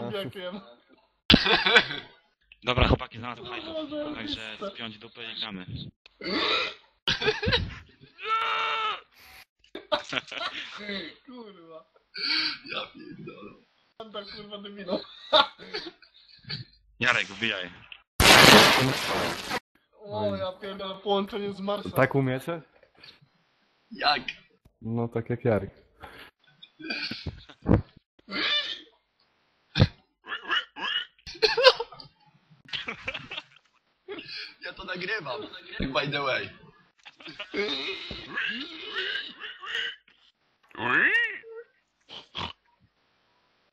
zombiakiem. Dobra, chłopaki, znalazłem hajdu. Boże, Także Chryste. spiąć dupę i gramy. Kurwa. Ja pierdolę. Panda kurwa debilo. Jarek, wbijaj. O ja pierdolę, połączenie z Marsem. Tak umiecie? Jak? No tak jak Jarek. Ja to nagrywam. By the way.